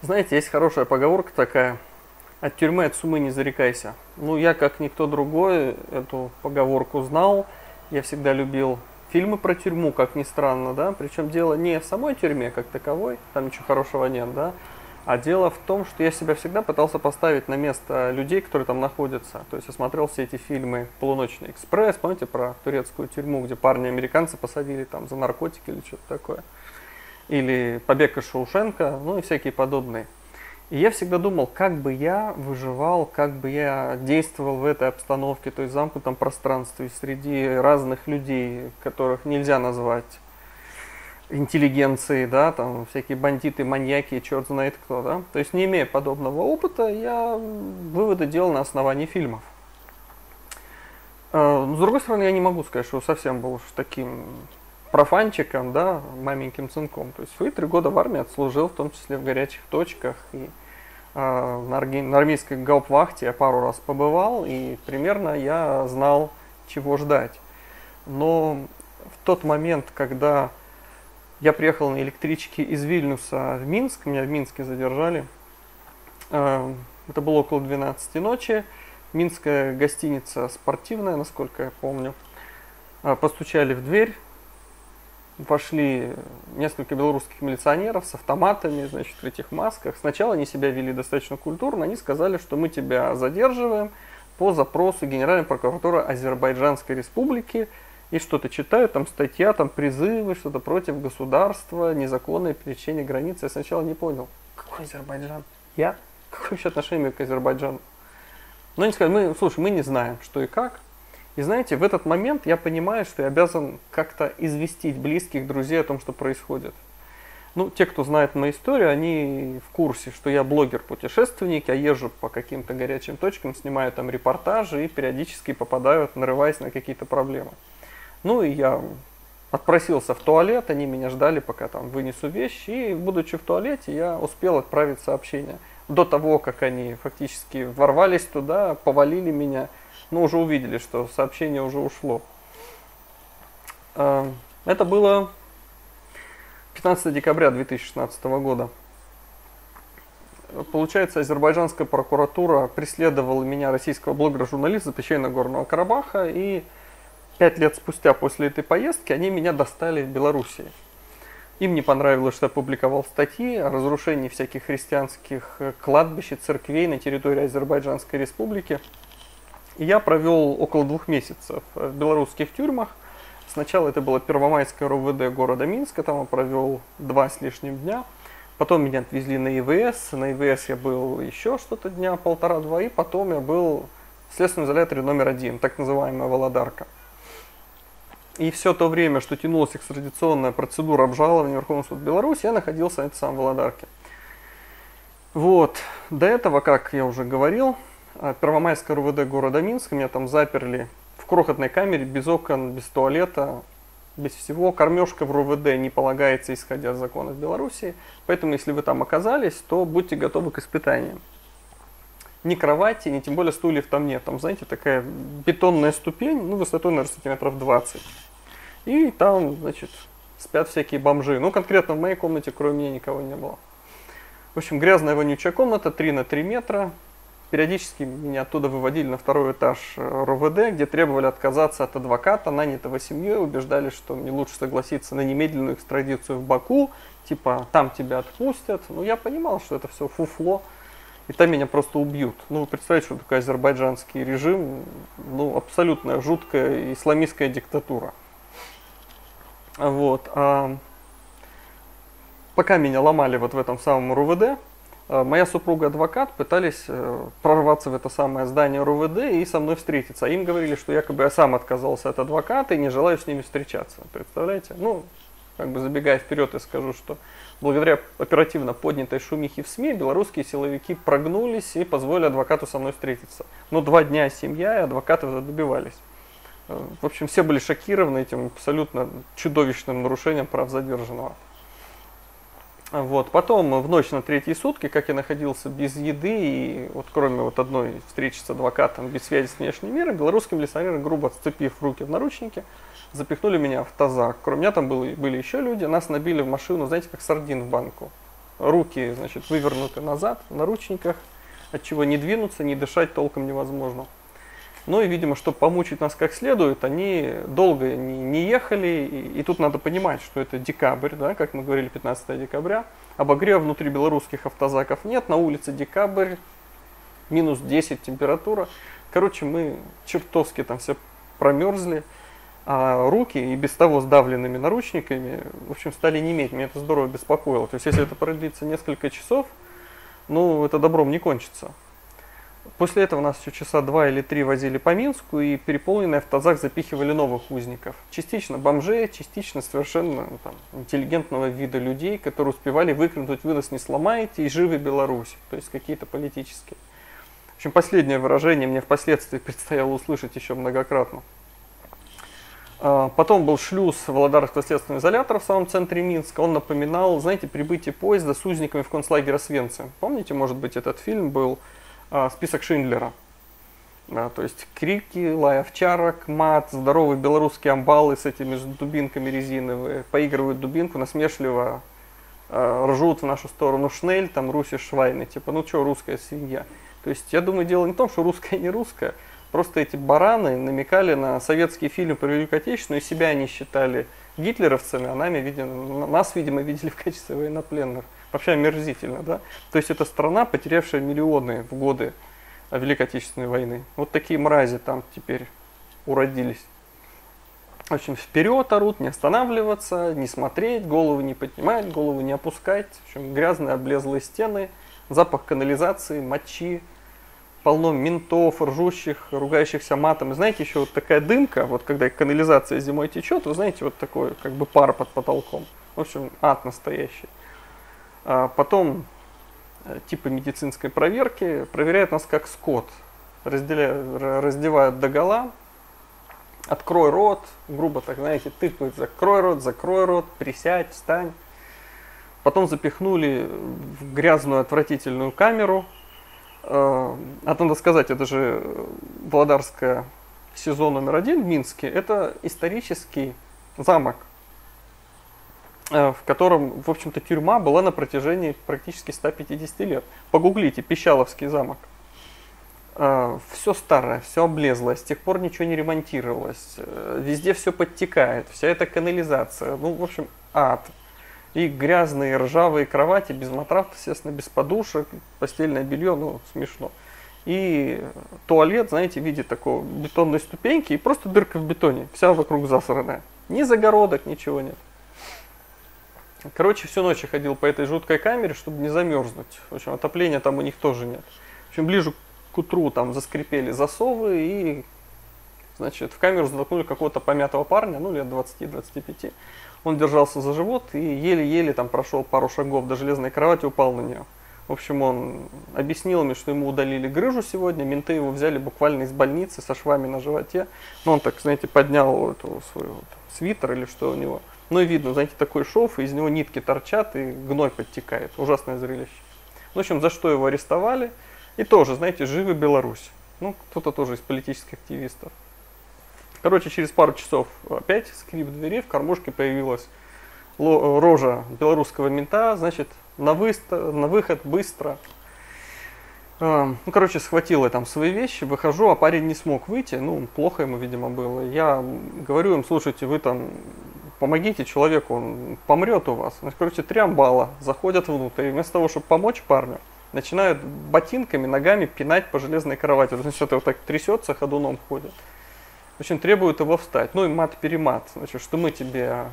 Знаете, есть хорошая поговорка такая. От тюрьмы, от сумы не зарекайся. Ну, я, как никто другой, эту поговорку знал. Я всегда любил фильмы про тюрьму, как ни странно, да. Причем дело не в самой тюрьме как таковой, там ничего хорошего нет, да. А дело в том, что я себя всегда пытался поставить на место людей, которые там находятся. То есть я смотрел все эти фильмы «Полуночный экспресс», помните про турецкую тюрьму, где парни американцы посадили там за наркотики или что-то такое или «Побег из Шоушенка», ну и всякие подобные. И я всегда думал, как бы я выживал, как бы я действовал в этой обстановке, то есть в замкнутом пространстве, среди разных людей, которых нельзя назвать интеллигенцией, да, там всякие бандиты, маньяки, черт знает кто, да. То есть не имея подобного опыта, я выводы делал на основании фильмов. Э, с другой стороны, я не могу сказать, что совсем был уж таким профанчиком, да, маменьким сынком. То есть свои три года в армии отслужил, в том числе в горячих точках. И э, на, арги, на армейской гаупвахте я пару раз побывал, и примерно я знал, чего ждать. Но в тот момент, когда я приехал на электричке из Вильнюса в Минск, меня в Минске задержали, э, это было около 12 ночи, Минская гостиница спортивная, насколько я помню. Э, постучали в дверь, вошли несколько белорусских милиционеров с автоматами, значит, в этих масках. Сначала они себя вели достаточно культурно, они сказали, что мы тебя задерживаем по запросу Генеральной прокуратуры Азербайджанской Республики, и что-то читаю, там статья, там призывы, что-то против государства, незаконное пересечение границы. Я сначала не понял, какой Азербайджан? Я? Какое вообще отношение к Азербайджану? Но они сказали, мы, слушай, мы не знаем, что и как, и знаете, в этот момент я понимаю, что я обязан как-то известить близких, друзей о том, что происходит. Ну, те, кто знает мою историю, они в курсе, что я блогер-путешественник, я езжу по каким-то горячим точкам, снимаю там репортажи и периодически попадаю, нарываясь на какие-то проблемы. Ну и я отпросился в туалет, они меня ждали, пока там вынесу вещи, и будучи в туалете, я успел отправить сообщение. До того, как они фактически ворвались туда, повалили меня, но уже увидели, что сообщение уже ушло. А, это было 15 декабря 2016 года. Получается, азербайджанская прокуратура преследовала меня, российского блогера-журналиста, запрещения Нагорного Карабаха, и пять лет спустя после этой поездки они меня достали в Белоруссии. Им не понравилось, что я публиковал статьи о разрушении всяких христианских кладбищ и церквей на территории Азербайджанской республики. И я провел около двух месяцев в белорусских тюрьмах. Сначала это было Первомайское РОВД города Минска, там я провел два с лишним дня. Потом меня отвезли на ИВС, на ИВС я был еще что-то дня, полтора-два, и потом я был в следственном изоляторе номер один, так называемая Володарка. И все то время, что тянулась экстрадиционная процедура обжалования Верховного суда Беларуси, я находился на этой самой Володарке. Вот, до этого, как я уже говорил, а, Первомайское РУВД города Минска. Меня там заперли в крохотной камере, без окон, без туалета, без всего. Кормежка в РУВД не полагается, исходя из законов Беларуси. Поэтому, если вы там оказались, то будьте готовы к испытаниям. Ни кровати, ни тем более стульев там нет. Там, знаете, такая бетонная ступень, ну, высотой, наверное, сантиметров 20. И там, значит, спят всякие бомжи. Ну, конкретно в моей комнате, кроме меня, никого не было. В общем, грязная вонючая комната, 3 на 3 метра, Периодически меня оттуда выводили на второй этаж э, РОВД, где требовали отказаться от адвоката, нанятого семьей, убеждали, что мне лучше согласиться на немедленную экстрадицию в Баку, типа там тебя отпустят. Ну, я понимал, что это все фуфло, и там меня просто убьют. Ну, вы представляете, что такое азербайджанский режим, ну, абсолютно жуткая исламистская диктатура. Вот. А пока меня ломали вот в этом самом РУВД, моя супруга адвокат пытались э, прорваться в это самое здание РУВД и со мной встретиться. А им говорили, что якобы я сам отказался от адвоката и не желаю с ними встречаться. Представляете? Ну, как бы забегая вперед, я скажу, что благодаря оперативно поднятой шумихе в СМИ белорусские силовики прогнулись и позволили адвокату со мной встретиться. Но два дня семья и адвокаты добивались. Э, в общем, все были шокированы этим абсолютно чудовищным нарушением прав задержанного. Вот. Потом в ночь на третьи сутки, как я находился без еды, и вот кроме вот одной встречи с адвокатом без связи с внешним миром, белорусские милиционеры, грубо сцепив руки в наручники, запихнули меня в тазак. Кроме меня там было, были еще люди, нас набили в машину, знаете, как сардин в банку. руки, значит, вывернуты назад в наручниках, от чего не двинуться, не дышать толком невозможно. Ну и, видимо, чтобы помучить нас как следует, они долго не, не ехали. И, и тут надо понимать, что это декабрь, да, как мы говорили, 15 декабря. Обогрева внутри белорусских автозаков нет. На улице декабрь, минус 10 температура. Короче, мы чертовски там все промерзли. А руки и без того сдавленными наручниками, в общем, стали не иметь. Меня это здорово беспокоило. То есть, если это продлится несколько часов, ну, это добром не кончится. После этого нас еще часа два или три возили по Минску и переполненный автозак запихивали новых узников. Частично бомжей, частично совершенно ну, там, интеллигентного вида людей, которые успевали выкрикнуть «Вы нас не сломаете» и «Живы Беларусь», то есть какие-то политические. В общем, последнее выражение мне впоследствии предстояло услышать еще многократно. А, потом был шлюз Володарского следственного изолятора в самом центре Минска. Он напоминал, знаете, прибытие поезда с узниками в концлагере Освенцим. Помните, может быть, этот фильм был список Шиндлера. То есть крики, лай овчарок, мат, здоровые белорусские амбалы с этими дубинками резиновые, поигрывают дубинку, насмешливо э, ржут в нашу сторону шнель, там руси швайны, типа, ну что, русская свинья. То есть я думаю, дело не в том, что русская не русская, просто эти бараны намекали на советский фильм про Великую Отечественную, и себя они считали гитлеровцами, а нами, видимо, нас, видимо, видели в качестве военнопленных. Вообще омерзительно, да? То есть это страна, потерявшая миллионы в годы Великой Отечественной войны. Вот такие мрази там теперь уродились. В общем, вперед орут, не останавливаться, не смотреть, голову не поднимать, голову не опускать. В общем, грязные облезлые стены, запах канализации, мочи, полно ментов, ржущих, ругающихся матом. И знаете, еще вот такая дымка, вот когда канализация зимой течет, вы знаете, вот такой как бы пар под потолком. В общем, ад настоящий. А потом э, типа медицинской проверки проверяют нас как скот. Разделяют, раздевают до гола, открой рот, грубо так, знаете, тыкают, закрой рот, закрой рот, присядь, встань. Потом запихнули в грязную отвратительную камеру. А надо сказать, это же Владарская сезон номер один в Минске. Это исторический замок Э, в котором, в общем-то, тюрьма была на протяжении практически 150 лет. Погуглите, Пищаловский замок. Э, все старое, все облезлое, с тех пор ничего не ремонтировалось, э, везде все подтекает, вся эта канализация, ну, в общем, ад. И грязные ржавые кровати без матрасов, естественно, без подушек, постельное белье, ну, смешно. И туалет, знаете, в виде такой бетонной ступеньки и просто дырка в бетоне, вся вокруг засранная. Ни загородок, ничего нет. Короче, всю ночь я ходил по этой жуткой камере, чтобы не замерзнуть. В общем, отопления там у них тоже нет. В общем, ближе к утру там заскрипели засовы и, значит, в камеру затолкнули какого-то помятого парня, ну, лет 20-25. Он держался за живот и еле-еле там прошел пару шагов до железной кровати, упал на нее. В общем, он объяснил мне, что ему удалили грыжу сегодня, менты его взяли буквально из больницы со швами на животе. Но он так, знаете, поднял эту свою вот, свитер или что у него. Ну и видно, знаете, такой шов, из него нитки торчат, и гной подтекает. Ужасное зрелище. В общем, за что его арестовали. И тоже, знаете, живы Беларусь. Ну, кто-то тоже из политических активистов. Короче, через пару часов опять скрип двери, в кормушке появилась рожа белорусского мента, значит, на, выста, на выход быстро. Ну, короче, схватил я там свои вещи, выхожу, а парень не смог выйти, ну, плохо ему, видимо, было. Я говорю им, слушайте, вы там помогите человеку, он помрет у вас. Значит, короче, три амбала заходят внутрь, и вместо того, чтобы помочь парню, начинают ботинками, ногами пинать по железной кровати. Значит, вот так трясется, ходуном ходит. В общем, требуют его встать. Ну и мат-перемат. Значит, что мы тебе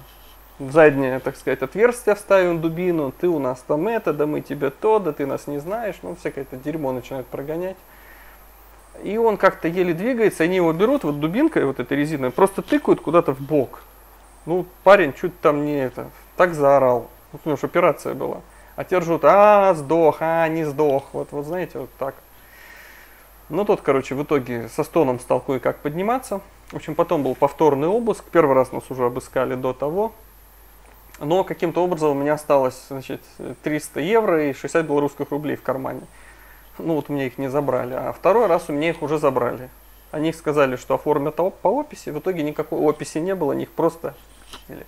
заднее, так сказать, отверстие вставим дубину, ты у нас там это, да мы тебе то, да ты нас не знаешь. Ну, всякое это дерьмо начинают прогонять. И он как-то еле двигается, они его берут вот дубинкой вот этой резиной, просто тыкают куда-то в бок. Ну, парень чуть там не это, так заорал. Вот у него же операция была. А те ржут, а, сдох, а, не сдох. Вот, вот знаете, вот так. Ну, тот, короче, в итоге со стоном стал кое-как подниматься. В общем, потом был повторный обыск. Первый раз нас уже обыскали до того. Но каким-то образом у меня осталось, значит, 300 евро и 60 белорусских рублей в кармане. Ну, вот мне их не забрали. А второй раз у меня их уже забрали. Они сказали, что оформят по описи. В итоге никакой описи не было, они их просто или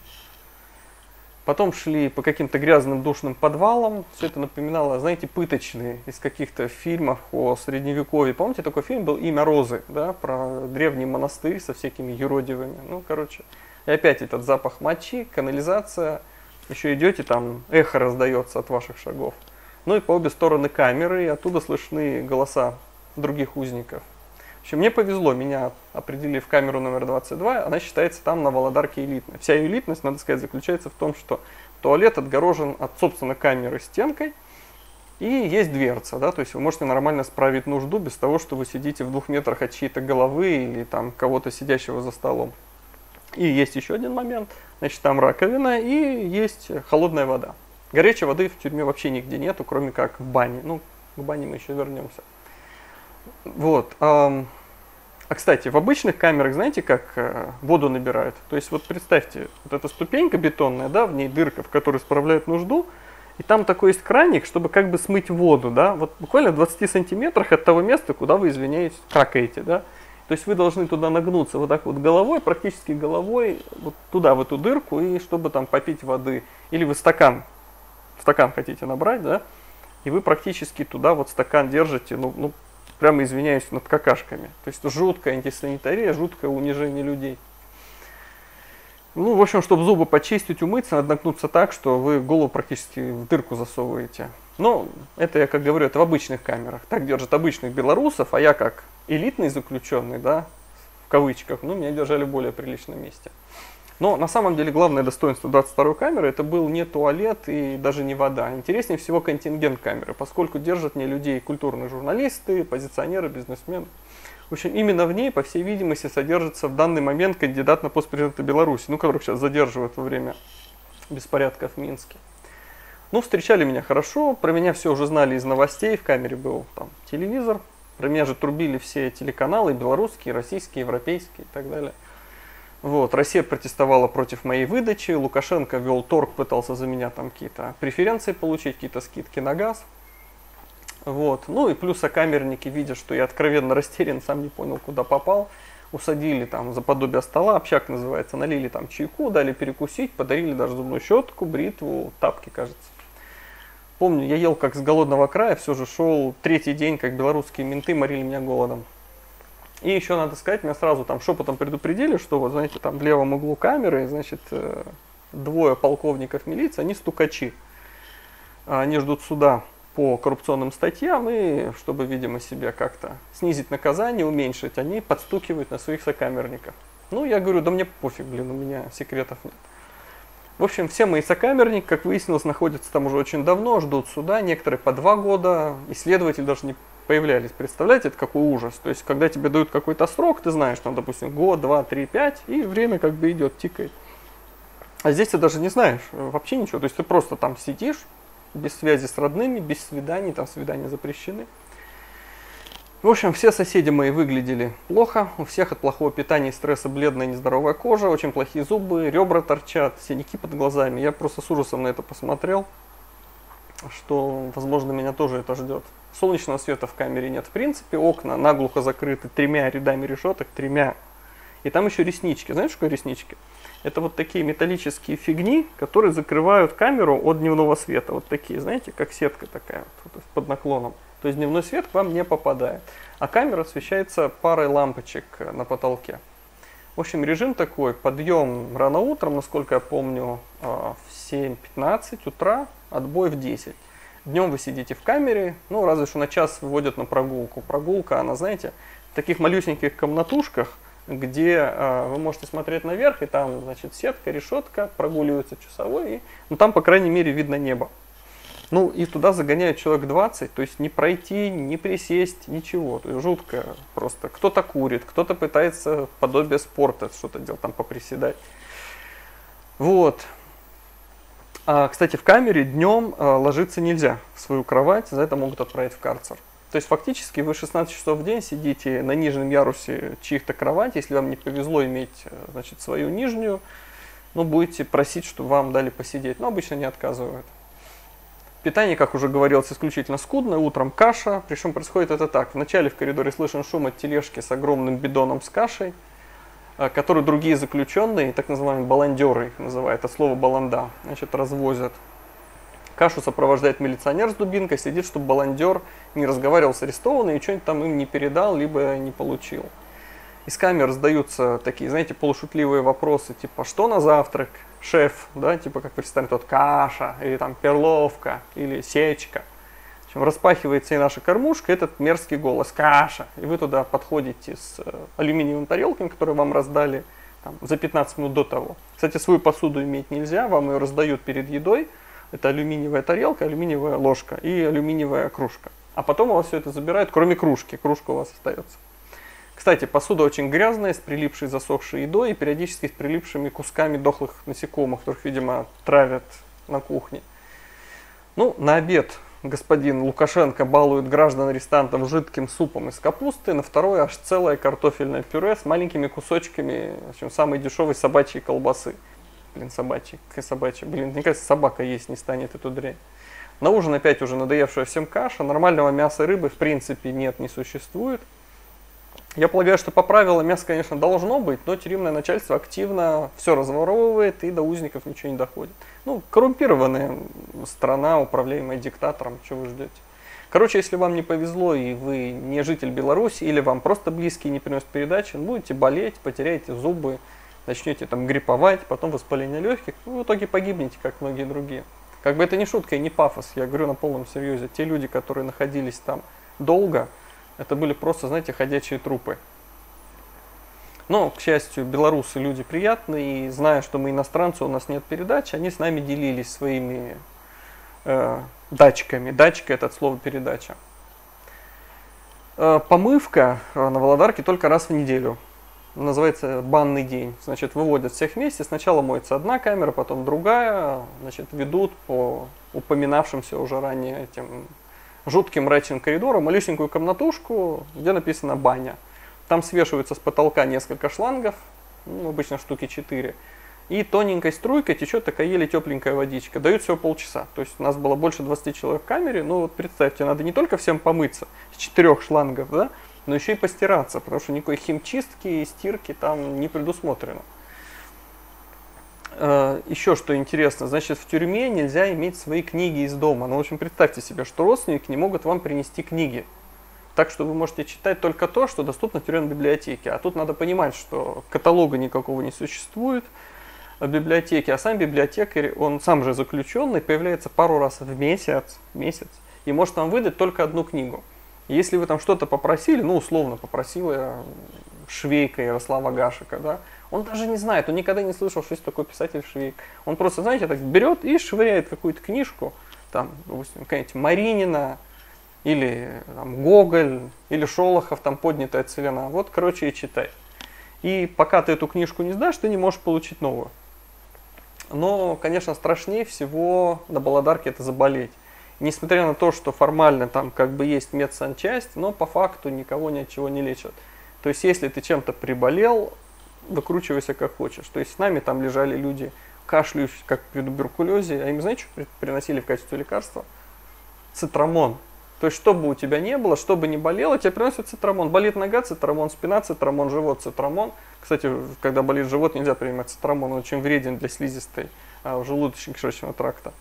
Потом шли по каким-то грязным душным подвалам. Все это напоминало, знаете, пыточные из каких-то фильмов о средневековье. Помните, такой фильм был «Имя Розы», да, про древний монастырь со всякими юродивыми. Ну, короче, и опять этот запах мочи, канализация. Еще идете, там эхо раздается от ваших шагов. Ну и по обе стороны камеры, и оттуда слышны голоса других узников. Общем, мне повезло, меня определили в камеру номер 22, она считается там на Володарке элитной. Вся элитность, надо сказать, заключается в том, что туалет отгорожен от, собственно, камеры стенкой, и есть дверца, да, то есть вы можете нормально справить нужду без того, что вы сидите в двух метрах от чьей-то головы или там кого-то сидящего за столом. И есть еще один момент, значит, там раковина и есть холодная вода. Горячей воды в тюрьме вообще нигде нету, кроме как в бане. Ну, к бане мы еще вернемся. Вот. А, кстати, в обычных камерах, знаете, как э, воду набирают? То есть вот представьте, вот эта ступенька бетонная, да, в ней дырка, в которой справляют нужду, и там такой есть краник, чтобы как бы смыть воду, да, вот буквально в 20 сантиметрах от того места, куда вы, извиняюсь, какаете, да. То есть вы должны туда нагнуться вот так вот головой, практически головой, вот туда, в эту дырку, и чтобы там попить воды. Или вы стакан, стакан хотите набрать, да, и вы практически туда вот стакан держите, ну, ну прямо извиняюсь, над какашками. То есть жуткая антисанитария, жуткое унижение людей. Ну, в общем, чтобы зубы почистить, умыться, надо нагнуться так, что вы голову практически в дырку засовываете. Но это я, как говорю, это в обычных камерах. Так держат обычных белорусов, а я как элитный заключенный, да, в кавычках, ну, меня держали в более приличном месте. Но на самом деле главное достоинство 22 камеры это был не туалет и даже не вода. Интереснее всего контингент камеры, поскольку держат не людей культурные журналисты, позиционеры, бизнесмены. В общем, именно в ней, по всей видимости, содержится в данный момент кандидат на пост президента Беларуси, ну, которых сейчас задерживают во время беспорядков в Минске. Ну, встречали меня хорошо, про меня все уже знали из новостей, в камере был там телевизор, про меня же трубили все телеканалы, белорусские, российские, европейские и так далее. Вот, Россия протестовала против моей выдачи, Лукашенко вел торг, пытался за меня там какие-то преференции получить, какие-то скидки на газ. Вот. Ну и плюс сокамерники, видя, что я откровенно растерян, сам не понял, куда попал, усадили там за подобие стола, общак называется, налили там чайку, дали перекусить, подарили даже зубную щетку, бритву, тапки, кажется. Помню, я ел как с голодного края, все же шел третий день, как белорусские менты морили меня голодом. И еще надо сказать, меня сразу там шепотом предупредили, что вот, знаете, там в левом углу камеры, значит, э, двое полковников милиции, они стукачи. Они ждут суда по коррупционным статьям, и чтобы, видимо, себе как-то снизить наказание, уменьшить, они подстукивают на своих сокамерников. Ну, я говорю, да мне пофиг, блин, у меня секретов нет. В общем, все мои сокамерники, как выяснилось, находятся там уже очень давно, ждут суда, некоторые по два года, исследователь даже не появлялись. Представляете, это какой ужас. То есть, когда тебе дают какой-то срок, ты знаешь, там, допустим, год, два, три, пять, и время как бы идет, тикает. А здесь ты даже не знаешь э, вообще ничего. То есть, ты просто там сидишь, без связи с родными, без свиданий, там свидания запрещены. В общем, все соседи мои выглядели плохо, у всех от плохого питания и стресса бледная нездоровая кожа, очень плохие зубы, ребра торчат, синяки под глазами. Я просто с ужасом на это посмотрел, что, возможно, меня тоже это ждет. Солнечного света в камере нет в принципе, окна наглухо закрыты тремя рядами решеток, тремя. И там еще реснички. Знаешь, что такое реснички? Это вот такие металлические фигни, которые закрывают камеру от дневного света. Вот такие, знаете, как сетка такая, вот, под наклоном. То есть дневной свет к вам не попадает. А камера освещается парой лампочек на потолке. В общем, режим такой, подъем рано утром, насколько я помню, а, в 7.15 утра, отбой в 10. Днем вы сидите в камере, ну, разве что на час выводят на прогулку. Прогулка, она, знаете, в таких малюсеньких комнатушках, где э, вы можете смотреть наверх, и там, значит, сетка, решетка, прогуливается часовой, и, ну, там, по крайней мере, видно небо. Ну, и туда загоняют человек 20, то есть не пройти, не присесть, ничего. То есть жутко просто. Кто-то курит, кто-то пытается подобие спорта что-то делать, там поприседать. Вот. А, кстати, в камере днем а, ложиться нельзя в свою кровать, за это могут отправить в карцер. То есть фактически вы 16 часов в день сидите на нижнем ярусе чьих-то кровати, если вам не повезло иметь э, значит, свою нижнюю, ну, будете просить, чтобы вам дали посидеть. Но обычно не отказывают. Питание, как уже говорилось, исключительно скудное. Утром каша, причем происходит это так. Вначале в коридоре слышен шум от тележки с огромным бидоном с кашей. Э, которую другие заключенные, так называемые баландеры их называют, от слова баланда, значит, развозят. Кашу сопровождает милиционер с дубинкой, следит, чтобы баландер не разговаривал с арестованным и что-нибудь там им не передал, либо не получил. Из камер раздаются такие, знаете, полушутливые вопросы, типа, что на завтрак, шеф, да, типа, как представим, тот каша, или там перловка, или сечка – распахивается и наша кормушка, этот мерзкий голос, каша. И вы туда подходите с э, алюминиевым тарелками, которые вам раздали там, за 15 минут до того. Кстати, свою посуду иметь нельзя, вам ее раздают перед едой. Это алюминиевая тарелка, алюминиевая ложка и алюминиевая кружка. А потом у вас все это забирают, кроме кружки. Кружка у вас остается. Кстати, посуда очень грязная, с прилипшей засохшей едой и периодически с прилипшими кусками дохлых насекомых, которых, видимо, травят на кухне. Ну, на обед господин Лукашенко балует граждан арестантов жидким супом из капусты, на второе аж целое картофельное пюре с маленькими кусочками в общем, самой дешевой собачьей колбасы. Блин, собачьей, какая собачья? Блин, мне кажется, собака есть не станет эту дрянь. На ужин опять уже надоевшая всем каша, нормального мяса и рыбы в принципе нет, не существует. Я полагаю, что по правилам мясо, конечно, должно быть, но тюремное начальство активно все разворовывает и до узников ничего не доходит. Ну, коррумпированная страна, управляемая диктатором, что вы ждете? Короче, если вам не повезло и вы не житель Беларуси, или вам просто близкие не приносят передачи, будете болеть, потеряете зубы, начнете там грипповать, потом воспаление легких, вы в итоге погибнете, как многие другие. Как бы это не шутка и не пафос, я говорю на полном серьезе. Те люди, которые находились там долго, это были просто, знаете, ходячие трупы. Но, к счастью, белорусы люди приятные, и зная, что мы иностранцы, у нас нет передач, они с нами делились своими э, датчиками. Датчик это от слова передача. Э, помывка э, на Володарке только раз в неделю. Называется банный день. Значит, выводят всех вместе. Сначала моется одна камера, потом другая. Значит, ведут по упоминавшимся уже ранее этим жутким мрачным коридором малюсенькую комнатушку, где написано «баня». Там свешивается с потолка несколько шлангов, ну, обычно штуки 4. И тоненькой струйкой течет такая еле тепленькая водичка. Дают всего полчаса. То есть у нас было больше 20 человек в камере. Ну вот представьте, надо не только всем помыться с четырех шлангов, да, но еще и постираться, потому что никакой химчистки и стирки там не предусмотрено. Э, еще что интересно, значит, в тюрьме нельзя иметь свои книги из дома. Ну, в общем, представьте себе, что родственники не могут вам принести книги. Так что вы можете читать только то, что доступно в тюремной библиотеке. А тут надо понимать, что каталога никакого не существует в библиотеке, а сам библиотекарь, он сам же заключенный, появляется пару раз в месяц, месяц и может вам выдать только одну книгу. Если вы там что-то попросили, ну, условно попросила Швейка Ярослава Гашика, да, он даже не знает, он никогда не слышал, что есть такой писатель Швейк. Он просто, знаете, так берет и швыряет какую-то книжку, там, допустим, какая-нибудь Маринина, или там, Гоголь, или Шолохов, там поднятая целина. Вот, короче, и читай. И пока ты эту книжку не сдашь, ты не можешь получить новую. Но, конечно, страшнее всего на Баладарке это заболеть. Несмотря на то, что формально там как бы есть медсанчасть, но по факту никого ни от чего не лечат. То есть, если ты чем-то приболел, выкручивайся как хочешь. То есть, с нами там лежали люди, кашляющие, как при туберкулезе, а им, знаете, что приносили в качестве лекарства? Цитрамон. То есть, что бы у тебя не было, что бы ни болело, тебе приносят цитрамон. Болит нога, цитрамон, спина, цитрамон, живот, цитрамон. Кстати, когда болит живот, нельзя принимать цитрамон, он очень вреден для слизистой а, желудочно-кишечного тракта.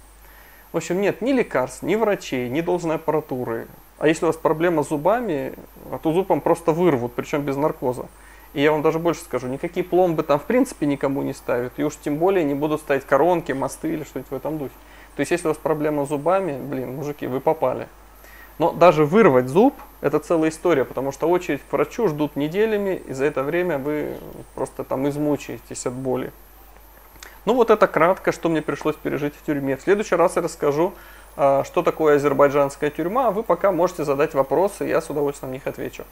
В общем, нет ни лекарств, ни врачей, ни должной аппаратуры. А если у вас проблема с зубами, то зуб вам просто вырвут, причем без наркоза. И я вам даже больше скажу, никакие пломбы там в принципе никому не ставят. И уж тем более не будут ставить коронки, мосты или что-нибудь в этом духе. То есть, если у вас проблема с зубами, блин, мужики, вы попали. Но даже вырвать зуб – это целая история, потому что очередь к врачу ждут неделями, и за это время вы просто там измучаетесь от боли. Ну вот это кратко, что мне пришлось пережить в тюрьме. В следующий раз я расскажу, а, что такое азербайджанская тюрьма, а вы пока можете задать вопросы, я с удовольствием на них отвечу.